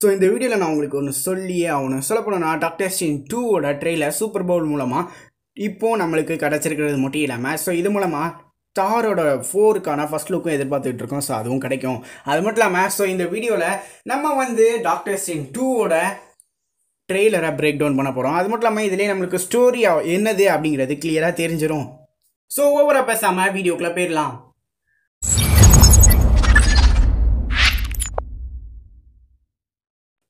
So இந்த வீடியோவில் நான் உங்களுக்கு ஒன்று சொல்லியே ஆகணும். சொல்ல போனோம்னா டாக்டர் ஸ்டேன் டூவோட ட்ரெயிலர் சூப்பர் பவுல் மூலமாக இப்போது நம்மளுக்கு கிடச்சிருக்கிறது மட்டும் இல்லாமல் ஸோ இது மூலமாக ஸ்டாரோட ஃபோருக்கான ஃபர்ஸ்ட் லுக்கும் எதிர்பார்த்துட்டு இருக்கோம். ஸோ அதுவும் கிடைக்கும். அது மட்டும் இல்லாமல் ஸோ இந்த வீடியோவில் நம்ம வந்து டாக்டர் ஸ்டேன் டூவோட ட்ரெய்லரை பிரேக் டவுன் பண்ண போகிறோம் அது மட்டும் இல்லாமல் இதுலேயே நம்மளுக்கு ஸ்டோரி என்னது அப்படிங்கிறது கிளியராக தெரிஞ்சிடும் ஸோ ஓவராக பேசாமல் வீடியோக்குள்ளே போயிடலாம்.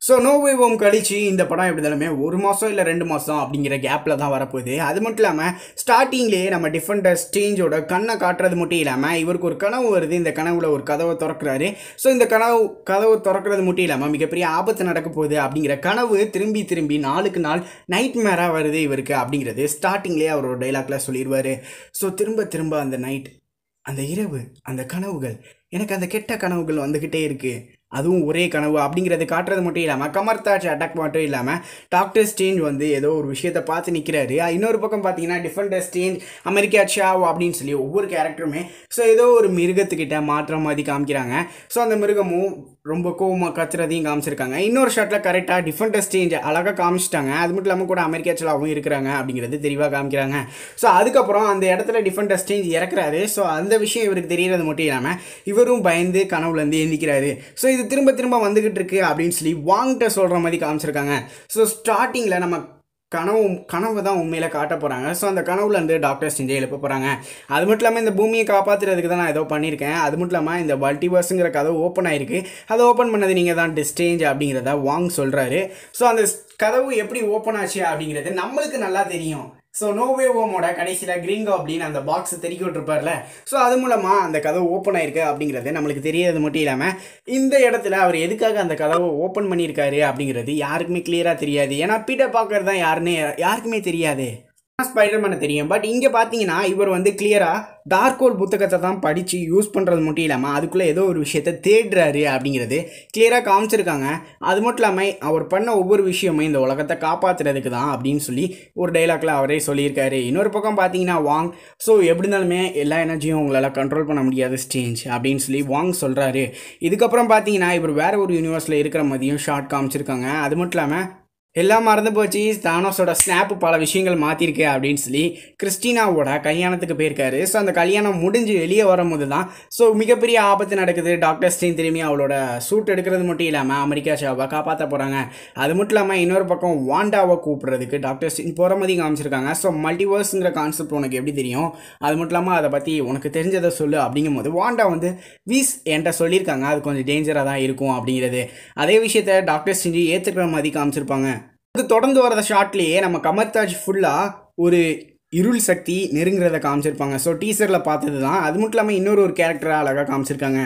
ஸோ நோவே ஓம் கழிச்சு இந்த படம் எப்படி இருந்தாலுமே ஒரு மாதம் இல்லை ரெண்டு மாதம் அப்படிங்கிற கேப்பில் தான் வரப்போகுது. அது மட்டும் இல்லாமல் ஸ்டார்டிங்லேயே நம்ம டிஃப்ரெண்ட் ஸ்டேஞ்சோட கண்ணை காட்டுறது மட்டும் இல்லாமல் இவருக்கு ஒரு கனவு வருது. இந்த கனவுல ஒரு கதவை திறக்கிறாரு. ஸோ இந்த கனவு கதவை திறக்கிறது மட்டும் இல்லாமல் மிகப்பெரிய ஆபத்து நடக்க போகுது அப்படிங்கிற கனவு திரும்பி திரும்பி நாளுக்கு நாள் நைட் மேராக வருது இவருக்கு அப்படிங்கிறது ஸ்டார்டிங்லேயே அவரோட டைலாக்ல சொல்லிடுவார் ஸோ திரும்ப திரும்ப அந்த நைட் அந்த இரவு அந்த கனவுகள் எனக்கு அந்த கெட்ட கனவுகள் வந்துக்கிட்டே இருக்குது அதுவும் ஒரே கனவு அப்படிங்கிறது காட்டுறது மட்டும் இல்லாமல் கமர்தாஜ் அட்டாக் மட்டும் இல்லாமல் டாக்டர் ஸ்டேஞ்ச் வந்து ஏதோ ஒரு விஷயத்தை பார்த்து நிற்கிறாரு இன்னொரு பக்கம் பார்த்தீங்கன்னா டிஃபெண்டர் ஸ்டேஞ்ச் அமெரிக்கா ஷாவ் அப்படின்னு சொல்லி ஒவ்வொரு கேரக்டருமே ஸோ ஏதோ ஒரு மிருகத்துக்கிட்ட மாற்றம் மாதிரி காமிக்கிறாங்க. ஸோ அந்த மிருகமும் ரொம்ப கோவமாக கத்துறதையும் காமிச்சிருக்காங்க. இன்னொரு ஷாட்டில் கரெக்டாக டிஃபெண்டர் ஸ்டேஞ்ச் அழகாக காமிச்சிட்டாங்க. அது மட்டும் இல்லாமல் கூட அமெரிக்கா ஷாவும் இருக்கிறாங்க அப்படிங்கிறது தெளிவாக காமிக்கிறாங்க. ஸோ அதுக்கப்புறம் அந்த இடத்துல டிஃபெண்டர் ஸ்டேஞ்ச் இறக்குறாரு. ஸோ அந்த விஷயம் இவருக்கு தெரியறது மட்டும் இல்லாமல் இவரும் பயந்து கனவுலேருந்து எழுந்திக்கிறாரு ஸோ இது திரும்ப திரும்ப வந்துக்கிட்டு இருக்கு அப்படின்னு சொல்லி வாங்கிட்ட சொல்கிற மாதிரி காமிச்சிருக்காங்க. ஸோ ஸ்டார்டிங்கில் நம்ம கனவு கனவு தான் உண்மையில் காட்ட போகிறாங்க ஸோ அந்த கனவுலேருந்து டாக்டர் செஞ்சு எழுப்ப போகிறாங்க அது மட்டும் இல்லாமல் இந்த பூமியை காப்பாற்றுறதுக்கு தான் நான் ஏதோ பண்ணியிருக்கேன். அது மட்டும் இல்லாமல் இந்த மல்டிவர்ஸுங்கிற கதவு ஓப்பன் ஆயிருக்கு. அதை ஓப்பன் பண்ணது நீங்கள் தான் டிஸ்டேஞ்ச் அப்படிங்கிறத வாங் சொல்கிறாரு ஸோ அந்த கதவு எப்படி ஓப்பன் ஆச்சு அப்படிங்கிறது நம்மளுக்கு நல்லா தெரியும். ஸோ நோவே ஓமோட கடைசியில் கிரீங்கோ அப்படின்னு அந்த பாக்ஸ் தெருக்கி விட்டுருப்பார்ல. ஸோ அது மூலமாக அந்த கதவு ஓப்பன் ஆயிருக்கு அப்படிங்கிறது நம்மளுக்கு தெரியாது மட்டும் இல்லாமல் இந்த இடத்துல அவர் எதுக்காக அந்த கதவை ஓப்பன் பண்ணியிருக்காரு அப்படிங்கிறது யாருக்குமே கிளியராக தெரியாது. ஏன்னா பீட்டர் பார்க்கறது தான் யாருன்னு யாருக்குமே தெரியாது. ஸ்பைடர்மேனை தெரியும். பட் இங்கே பார்த்தீங்கன்னா இவர் வந்து கிளியராக டார்கோல் புத்தகத்தை தான் படித்து யூஸ் பண்ணுறது மட்டும் இல்லாமல் அதுக்குள்ளே ஏதோ ஒரு விஷயத்தை தேடுறாரு அப்படிங்கிறது கிளியராக காமிச்சிருக்காங்க. அது மட்டும் இல்லாமல் அவர் பண்ண ஒவ்வொரு விஷயமும் இந்த உலகத்தை காப்பாற்றுறதுக்கு தான் அப்படின்னு சொல்லி ஒரு டைலாக்ல அவரே சொல்லியிருக்காரு. இன்னொரு பக்கம் பார்த்தீங்கன்னா வாங் ஸோ எப்படி இருந்தாலுமே எல்லா எனர்ஜியும் உங்களால் கண்ட்ரோல் பண்ண முடியாது ஸ்டேஞ்ச் அப்படின்னு சொல்லி வாங் சொல்கிறாரு இதுக்கப்புறம் பார்த்தீங்கன்னா இவர் வேற ஒரு யூனிவர்ஸில் இருக்கிற மாதிரியும் ஷார்ட் காமிச்சிருக்காங்க. அது மட்டும் இல்லாமல் எல்லாம் மறந்து போச்சு. தானோஸோட ஸ்னாப் பல விஷயங்கள் மாற்றிருக்கு அப்படின்னு சொல்லி கிறிஸ்டினாவோட கல்யாணத்துக்கு போயிருக்காரு. ஸோ அந்த கல்யாணம் முடிஞ்சு வெளியே வரும்போது தான் ஸோ மிகப்பெரிய ஆபத்து நடக்குது. டாக்டர் ஸ்டீன் திரும்பி அவளோட சூட் எடுக்கிறது மட்டும் இல்லாமல் அமெரிக்கா ஷாவை காப்பாற்ற போகிறாங்க அது மட்டும் இல்லாமல் இன்னொரு பக்கம் வாண்டாவை கூப்பிட்றதுக்கு டாக்டர் ஸ்டீன் போகிற மாதிரி காமிச்சிருக்காங்க. ஸோ மல்டிவர்ஸுங்கிற கான்செப்ட் உனக்கு எப்படி தெரியும்? அது மட்டும் இல்லாமல் அதை பற்றி உனக்கு தெரிஞ்சதை சொல்லு அப்படிங்கும்போது வாண்டா வந்து வீஸ் என்கிட்ட சொல்லியிருக்காங்க. அது கொஞ்சம் டேஞ்சராக தான் இருக்கும் அப்படிங்கிறது. அதே விஷயத்த டாக்டர் ஸ்டீன் ஏற்றுக்கிற மாதிரி காமிச்சிருப்பாங்க. அதுக்கு தொடர்ந்து வரத ஷார்ட்லேயே நம்ம கமர்தாஜ் ஃபுல்லாக ஒரு இருள் சக்தி நெருங்குறத காமிச்சிருப்பாங்க. ஸோ டீசரில் பார்த்தது தான் அது மட்டும் இல்லாமல் இன்னொரு ஒரு கேரக்டராக அழகாக காமிச்சிருக்காங்க.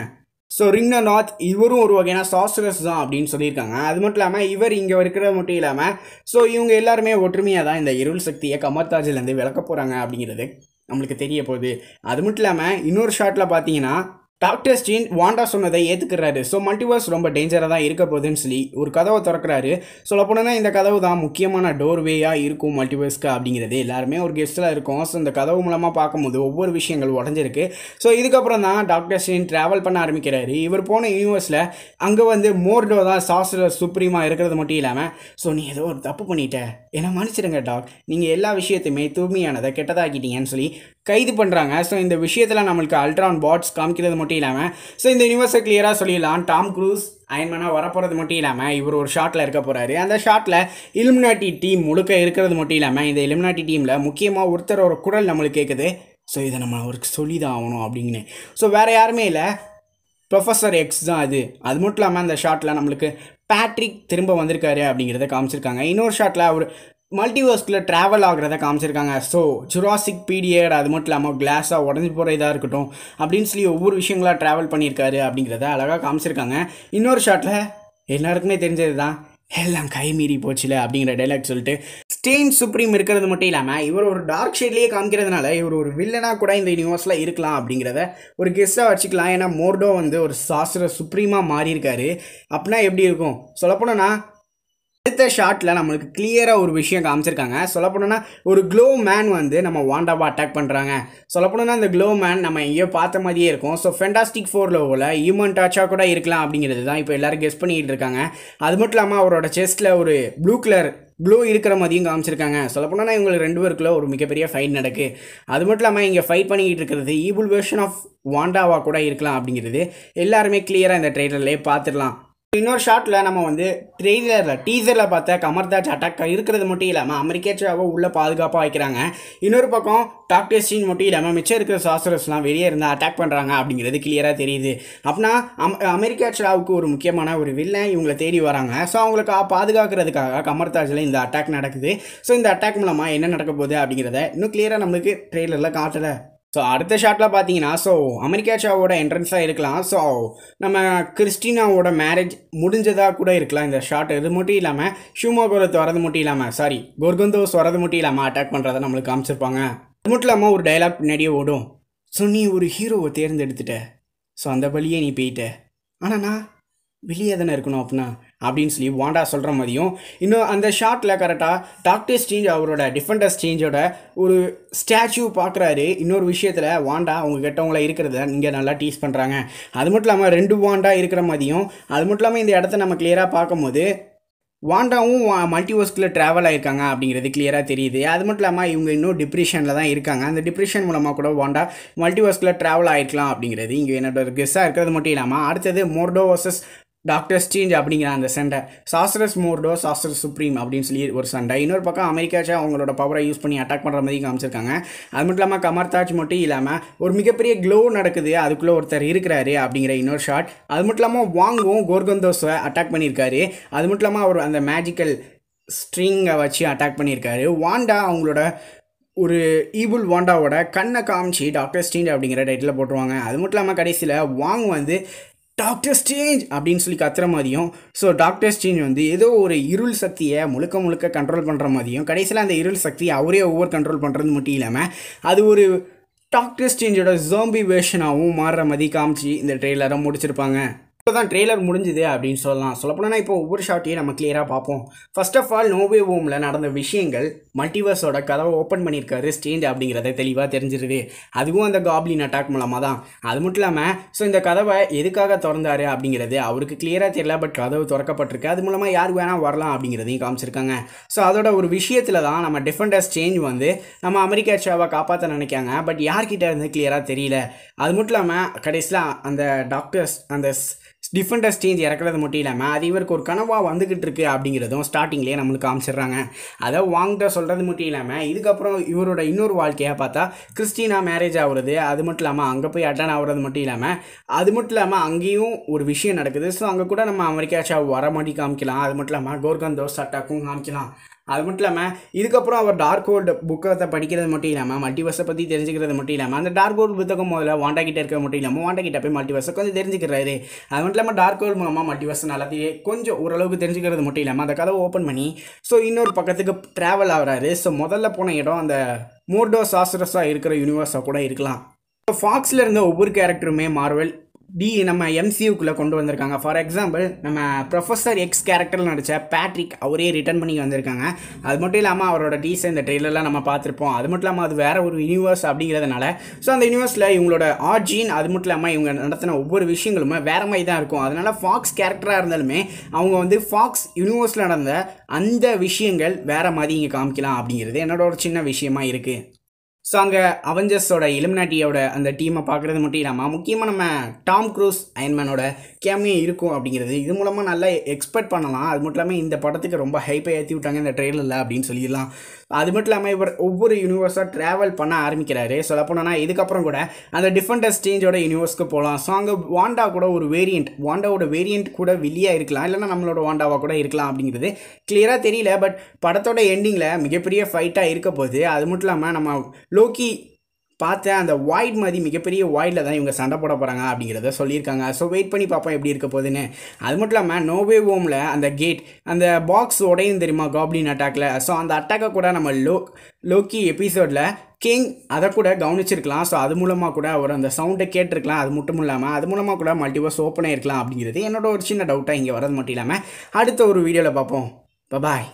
ஸோ ரிங்ன நாத் இவரும் ஒரு வகையான சாஸ்டரஸ் தான் அப்படின்னு சொல்லியிருக்காங்க. அது மட்டும் இல்லாமல் இவர் இங்கே இருக்கிறது மட்டும் இல்லாமல் ஸோ இவங்க எல்லாருமே ஒற்றுமையாக தான் இந்த இருள் சக்தியை கமர்தாஜிலேருந்து விளக்க போகிறாங்க அப்படிங்கிறது நம்மளுக்கு தெரிய போகுது. அது மட்டும் இல்லாமல் இன்னொரு ஷாட்டில் பார்த்தீங்கன்னா டாக்டர் ஸ்டீன் வாண்டா சொன்னதை ஏற்றுக்கிறாரு ஸோ மல்டிவர்ஸ் ரொம்ப டேஞ்சராக தான் இருக்க போகுதுன்னு சொல்லி ஒரு கதவை திறக்கிறாரு. சொல்லப்போனால் இந்த கதவு தான் முக்கியமான டோர்வேயாக இருக்கும் மல்டிவர்ஸ்க்கு அப்படிங்கிறது. எல்லாருமே ஒரு கெஸ்ட்டில் இருக்கும். ஸோ இந்த கதவு மூலமாக பார்க்கும்போது ஒவ்வொரு விஷயங்கள் உடஞ்சிருக்கு. ஸோ இதுக்கப்புறம் தான் டாக்டர் ஸ்டீன் ட்ராவல் பண்ண ஆரம்பிக்கிறாரு. இவர் போன யூனிவர்ஸில் அங்கே வந்து மோர்டோ தான் சாஸ்டர் சுப்ரீமாக இருக்கிறது மட்டும் இல்லாமல் ஸோ நீ ஏதோ ஒரு தப்பு பண்ணிட்ட. என்ன மன்னிச்சிடுங்க டாக் நீங்கள் எல்லா விஷயத்தையுமே தூய்மையானதை கெட்டதாக்கிட்டீங்கன்னு சொல்லி கைது பண்ணுறாங்க ஸோ இந்த விஷயத்தில் நம்மளுக்கு அல்ட்ரான் பாட்ஸ் காமிக்கிறது மட்டும் இல்லாமல் ஸோ இந்த யூனிவர்ஸை கிளியராக சொல்லிடலாம். டாம் க்ரூஸ் அயன்மேனாக வரப்போகிறது மட்டும் இல்லாமல் இவர் ஒரு ஷாட்டில் இருக்க போகிறாரு அந்த ஷாட்டில் இலுமினாட்டி டீம் முழுக்க இருக்கிறது மட்டும் இல்லாமல் இந்த இலுமினாட்டி டீமில் முக்கியமாக ஒரு குரல் நம்மளுக்கு கேட்குது ஸோ இதை நம்ம அவருக்கு சொல்லி தான் ஆகணும் அப்படின்னு ஸோ வேறு யாருமே இல்லை. ப்ரொஃபஸர் எக்ஸ் தான் அது. அது மட்டும் இல்லாமல் அந்த ஷாட்டில் நம்மளுக்கு பேட்ரிக் திரும்ப வந்திருக்காரு அப்படிங்கிறத காமிச்சிருக்காங்க. இன்னொரு ஷாட்டில் அவர் மல்டிவர்ஸ்கில் ட்ராவல் ஆகிறத காமிச்சிருக்காங்க. ஸோ ஜுராசிக் பீரியட் அது மட்டும் இல்லாமல் கிளாஸாக உடஞ்சி போகிற இதாக இருக்கட்டும் அப்படின்னு சொல்லி ஒவ்வொரு விஷயங்களாக ட்ராவல் பண்ணியிருக்காரு அப்படிங்கிறத அழகாக காமிச்சிருக்காங்க. இன்னொரு ஷாட்டில் எல்லாருக்குமே தெரிஞ்சது தான் எல்லாம் கை மீறி போச்சுல அப்படிங்கிற டைலாக் சொல்லிட்டு ஸ்டெயின் சுப்ரீம் இருக்கிறது மட்டும் இல்லாமல் இவர் ஒரு டார்க் ஷேட்லேயே காமிக்கிறதுனால இவர் ஒரு வில்லனாக கூட இந்த யூனிவர்ஸில் இருக்கலாம் அப்படிங்கிறத ஒரு கெஸ்ட்டாக வச்சுக்கலாம். ஏன்னா மோர்டோ வந்து ஒரு சாஸ்திர சுப்ரீமாக மாறியிருக்காரு. அப்படின்னா எப்படி இருக்கும்? சொல்லப்போனா அடுத்த ஷாட்டில் நம்மளுக்கு கிளியராக ஒரு விஷயம் காமிச்சிருக்காங்க. சொல்லப்போனோன்னா ஒரு க்ளோ மேன் வந்து நம்ம வாண்டாவாக அட்டாக் பண்ணுறாங்க சொல்லப்போனோன்னா அந்த க்ளோ மேன் நம்ம எங்கேயோ பார்த்த மாதிரியே இருக்கும். ஸோ ஃபென்டாஸ்டிக் ஃபோரில் போல் ஹியூமன் டச்சாக கூட இருக்கலாம் அப்படிங்கிறது தான் இப்போ எல்லோரும் கெஸ் பண்ணிக்கிட்டு இருக்காங்க. அது மட்டும் இல்லாமல் அவரோட செஸ்ட்டில் ஒரு ப்ளூ கலர் க்ளோ இருக்கிற மாதிரியும் காமிச்சிருக்காங்க. சொல்லப்போனால் இவங்களுக்கு ரெண்டு பேருக்குள்ள ஒரு மிகப்பெரிய ஃபைட் நடக்கு. அது மட்டும் இல்லாமல் இங்கே ஃபைட் பண்ணிக்கிட்டு இருக்கிறது ஈபுல் வெர்ஷன் ஆஃப் வாண்டாவா கூட இருக்கலாம் அப்படிங்கிறது. எல்லாருமே கிளியராக இந்த ட்ரெய்லர்லேயே பார்த்துடலாம். இன்னொரு ஷாட்டில் நம்ம வந்து ட்ரெய்லரில் டீசரில் பார்த்த கமர்தாஜ் அட்டாக் இருக்கிறது மட்டும் இல்லாமல் அமெரிக்காச்சாவை உள்ளே பாதுகாப்பாக வைக்கிறாங்க. இன்னொரு பக்கம் டாக்டர் சீன் மட்டும் இல்லாமல் மிச்சம் இருக்கிற சாஸ்திரஸ்லாம் வெளியே இருந்தால் அட்டாக் பண்ணுறாங்க அப்படிங்கிறது கிளியராக தெரியுது. அப்படின்னா அம் அமெரிக்காச்சாவுக்கு ஒரு முக்கியமான ஒரு வில்லன் இவங்களை தேடி வராங்க. ஸோ அவங்களுக்கு பாதுகாக்கிறதுக்காக கமர்தாஜில் இந்த அட்டாக் நடக்குது. ஸோ இந்த அட்டாக் மூலமாக என்ன நடக்க போகுது அப்படிங்கிறத இன்னும் கிளியராக நம்மளுக்கு ட்ரெய்லரில் காட்டலை. ஸோ அடுத்த ஷாட்டில் பார்த்தீங்கன்னா ஸோ அமெரிக்கா ஷாவோட என்ட்ரன்ஸாக இருக்கலாம். ஸோ நம்ம கிறிஸ்டினாவோட மேரேஜ் முடிஞ்சதாக கூட இருக்கலாம் இந்த ஷாட் இது மட்டும் இல்லாமல் ஷூமோகோரத் வரது மட்டும் இல்லாமல் சாரி கோர்கந்தோஸ் வரது மட்டும் இல்லாமல் அட்டாக் பண்ணுறதை நம்மளுக்கு காமிச்சிருப்பாங்க. அது மட்டும் இல்லாமல் ஒரு டைலாக் பின்னாடியே ஓடும். ஸோ நீ ஒரு ஹீரோவை தேர்ந்தெடுத்துட்ட. ஸோ அந்த வழியே நீ போயிட்ட. ஆனால் நான் வெளியே தானே இருக்கணும் அப்படின்னா அப்படின்னு சொல்லி வாண்டா சொல்கிற மாதிரியும் இன்னும் அந்த ஷாட்டில் கரெக்டாக டாக்டர் ஸ்டேஞ்ச் அவரோட டிஃபெண்டர் ஸ்டேஞ்சோட ஒரு ஸ்டாச்சு பார்க்குறாரு. இன்னொரு விஷயத்தில் வாண்டா அவங்க கெட்டவங்கள இருக்கிறத இங்கே நல்லா டீஸ் பண்ணுறாங்க அது மட்டும் இல்லாமல் ரெண்டு வாண்டா இருக்கிற மாதிரியும் அது மட்டும் இல்லாமல் இந்த இடத்த நம்ம கிளியராக பார்க்கும்போது வாண்டாவும் மல்டிவர்ஸ்கில் ட்ராவல் ஆயிருக்காங்க அப்படிங்கிறது கிளியராக தெரியுது. அது மட்டும் இல்லாமல் இவங்க இன்னும் டிப்ரெஷனில் தான் இருக்காங்க. அந்த டிப்ரெஷன் மூலமாக கூட வாண்டா மல்டிவர்ஸ்கில் ட்ராவல் ஆயிருக்கலாம் அப்படிங்கிறது இங்கே என்னோட கெஸ்ஸாக இருக்கிறது மட்டும் இல்லாமல் அடுத்தது மோர்டோ வர்சஸ் டாக்டர் ஸ்டீஞ்ச் அப்படிங்கிற அந்த சண்டை. சாஸ்திரஸ் மோர்டோ சாஸ்டர் சுப்ரீம் அப்படின்னு சொல்லி ஒரு சண்டை. இன்னொரு பக்கம் அமெரிக்காச்சா அவங்களோட பவரை யூஸ் பண்ணி அட்டாக் பண்ணுற மாதிரி காமிச்சிருக்காங்க. அது மட்டும் இல்லாமல் கமர்தாஜ் மட்டும் இல்லாமல் ஒரு மிகப்பெரிய க்ளோ நடக்குது. அதுக்குள்ளே ஒருத்தர் இருக்கிறாரு அப்படிங்கிற இன்னொரு ஷாட் அது மட்டும் இல்லாமல் வாங்கும் கோர்கந்தோஸை அட்டாக் பண்ணியிருக்காரு. அது மட்டும் இல்லாமல் அவர் அந்த மேஜிக்கல் ஸ்ட்ரிங்கை வச்சு அட்டாக் பண்ணியிருக்காரு. வாண்டா அவங்களோட ஒரு ஈபுல் வாண்டாவோட கண்ணை காமிச்சு டாக்டர் ஸ்டீன் அப்படிங்கிற டைட்டில் போட்டுருவாங்க. அது மட்டும் இல்லாமல் கடைசியில் வாங் வந்து டாக்டர் ஸ்டேஞ்ச் அப்படின்னு சொல்லி கத்துற மாதிரியும் ஸோ டாக்டர் ஸ்டேஞ்ச் வந்து ஏதோ ஒரு இருள் சக்தியை முழுக்க முழுக்க கண்ட்ரோல் பண்ணுற மாதிரியும் கடைசியில் அந்த இருள் சக்தியை அவரே ஒவ்வொரு கண்ட்ரோல் பண்ணுறது மட்டும் இல்லாமல் அது ஒரு டாக்டர் ஸ்டேஞ்சோட ஜோம்பி வேஷனாகவும் மாறுற மாதிரி காமிச்சு இந்த ட்ரெய்லரை முடிச்சிருப்பாங்க. இப்போ தான் ட்ரெய்லர் முடிஞ்சுது அப்படின்னு சொல்லலாம். சொல்லப்போனால் இப்போ ஒவ்வொரு ஷாட்டையும் நம்ம கிளியராக பார்ப்போம். First of all no way ஓமில் நடந்த விஷயங்கள் மல்டிவர்ஸோட கதவை ஓப்பன் பண்ணியிருக்காரு ஸ்டேஞ்ச் அப்படிங்கிறத தெளிவாக தெரிஞ்சிருது. அதுவும் அந்த காப்ளின் அட்டாக் மூலமாக தான் அது மட்டும் இல்லாமல் ஸோ இந்த கதவை எதுக்காக திறந்தாரு அப்படிங்கிறது அவருக்கு கிளியராக தெரியல பட் கதவு திறக்கப்பட்டிருக்கு. அது மூலமாக யார் வேணால் வரலாம் அப்படிங்கிறதையும் காமிச்சிருக்காங்க. ஸோ அதோட ஒரு விஷயத்தில் தான் நம்ம டிஃபெண்டர்ஸ் சேஞ்ச் வந்து நம்ம அமெரிக்கா ஷாவை காப்பாற்ற நினைக்காங்க. பட் யார்கிட்ட இருந்து கிளியராக தெரியல? அது மட்டும் இல்லாமல் கடைசியில் அந்த டாக்டர்ஸ் அந்த டிஃபெண்டர் ஸ்டேஞ்ச் இறக்குறது மட்டும் இல்லாமல் அது இவருக்கு ஒரு கனவாக வந்துக்கிட்டு இருக்குது அப்படிங்கிறதும் ஸ்டார்டிங்லேயே நம்மளுக்கு காமிச்சிடுறாங்க. அதை வாங்கிட்ட சொல்கிறது மட்டும் இல்லாமல் இதுக்கப்புறம் இவரோட இன்னொரு வாழ்க்கையாக பார்த்தா கிறிஸ்டினா மேரேஜ் ஆகுறது அது மட்டும் இல்லாமல் அங்கே போய் அட்டன் ஆகுறது மட்டும் இல்லாமல் அது மட்டும் இல்லாமல் அங்கேயும் ஒரு விஷயம் நடக்குது. ஸோ அங்கே கூட நம்ம அமெரிக்கா ஷா வர மாட்டி காமிக்கலாம். அது மட்டும் இல்லாமல் கோர்கன் தோஸ் அட்டாக்கும் காமிக்கலாம். அது மட்டும் இல்லாமல் இதுக்கப்புறம் அவர் டார்க் ஹோல்டு புக்கத்தை படிக்கிறது மட்டும் இல்லாமல் மல்டிவர்ஸை பற்றி தெரிஞ்சுக்கிறது மட்டும் இல்லாமல் அந்த டார்க் ஹோல்டு புத்தகம் முதல்ல வாண்டா கிட்ட இருக்க மட்டும் இல்லாமல் வாண்டா கிட்ட போய் மல்டிவர்ஸை கொஞ்சம் தெரிஞ்சுக்கிறாரு. அது மட்டும் இல்லாமல் டார்க் ஹோல் மூலமாக மல்டிவர்ஸ் நல்லாத்தையே கொஞ்சம் ஓரளவுக்கு தெரிஞ்சுக்கிறது மட்டும் இல்லாமல் அந்த கதவை ஓப்பன் பண்ணி ஸோ இன்னொரு பக்கத்துக்கு ட்ராவல் ஆகிறாரு. ஸோ முதல்ல போன இடம் அந்த மோர்டோ சாஸ்திரஸாக இருக்கிற யூனிவர்ஸாக கூட இருக்கலாம். ஃபாக்ஸில் இருந்த ஒவ்வொரு கேரக்டருமே மார்வல் டி நம்ம எம்சியூக்குள்ளே கொண்டு வந்திருக்காங்க. ஃபார் எக்ஸாம்பிள் நம்ம ப்ரொஃபஸர் எக்ஸ் கேரக்டரில் நடித்த பேட்ரிக் அவரே ரிட்டர்ன் பண்ணி வந்திருக்காங்க. அது மட்டும் இல்லாமல் அவரோட டீசர் இந்த ட்ரெயிலர்லாம் நம்ம பார்த்துருப்போம். அது மட்டும் இல்லாமல் அது வேறு ஒரு யூனிவர்ஸ் அப்படிங்கிறதுனால ஸோ அந்த யூனிவர்ஸில் இவங்களோட ஆர்ஜின் அது மட்டும் இல்லாமல் இவங்க நடத்தின ஒவ்வொரு விஷயங்களுமே வேற மாதிரி தான் இருக்கும். அதனால் ஃபாக்ஸ் கேரக்டராக இருந்தாலுமே அவங்க வந்து ஃபாக்ஸ் யூனிவர்ஸில் நடந்த அந்த விஷயங்கள் வேறு மாதிரி இங்கே காமிக்கலாம் அப்படிங்கிறது என்னோட ஒரு சின்ன விஷயமா இருக்குது ஸோ அங்கே அவெஞ்சர்ஸோட இலுமினாட்டியோட அந்த டீமை பார்க்குறது மட்டும் இல்லாமல் முக்கியமாக நம்ம டாம் க்ரூஸ் அயன்மேனோட கேமியும் இருக்கும் அப்படிங்கிறது இது மூலமாக நல்லா எக்ஸ்பெக்ட் பண்ணலாம். அது மட்டும் இல்லாமல் இந்த படத்துக்கு ரொம்ப ஹைப்பை ஏற்றி விட்டாங்க இந்த ட்ரெயிலரில் அப்படின்னு சொல்லிடலாம். அது மட்டும் இல்லாமல் இவர் ஒவ்வொரு யூனிவர்ஸாக ட்ராவல் பண்ண ஆரம்பிக்கிறாரு. சொல்ல போனோன்னா இதுக்கப்புறம் கூட அந்த டிஃபெண்டர் ஸ்டேஞ்சோட யூனிவர்ஸ்க்கு போகலாம் ஸோ அங்கே வாண்டா கூட ஒரு வேரியண்ட் வாண்டாவோட வேரியண்ட் கூட வெளியாக இருக்கலாம். இல்லைன்னா நம்மளோட வாண்டாவாக கூட இருக்கலாம் அப்படிங்கிறது கிளியராக தெரியல. பட் படத்தோட எண்டிங்கில் மிகப்பெரிய ஃபைட்டாக இருக்க போகுது அது மட்டும் இல்லாமல் நம்ம லோக்கி பார்த்த அந்த வாய்ட் மாதிரி மிகப்பெரிய வாய்டில் தான் இவங்க சண்டை போட போகிறாங்க அப்படிங்கிறத சொல்லியிருக்காங்க. ஸோ வெயிட் பண்ணி பார்ப்போம் எப்படி இருக்க போகுதுன்னு. அது மட்டும் இல்லாமல் நோவே ஹோமில் அந்த கேட் அந்த பாக்ஸ் உடையும் தெரியுமா காப்ளின் அட்டாக்ல ஸோ அந்த அட்டாக்கை கூட நம்ம லோ லோக்கி எபிசோடில் கிங் அதை கூட கவனிச்சிருக்கலாம். ஸோ அது மூலமாக கூட அவர் அந்த சவுண்டை கேட்டிருக்கலாம். அது மட்டும் இல்லாமல் அது மூலமாக கூட மல்டிவர்ஸ் ஓப்பன் ஆகிருக்கலாம் அப்படிங்கிறது என்னோட ஒரு சின்ன டவுட்டாக இங்கே வரது மட்டும் இல்லாமல் அடுத்த ஒரு வீடியோவில் பார்ப்போம். பாய்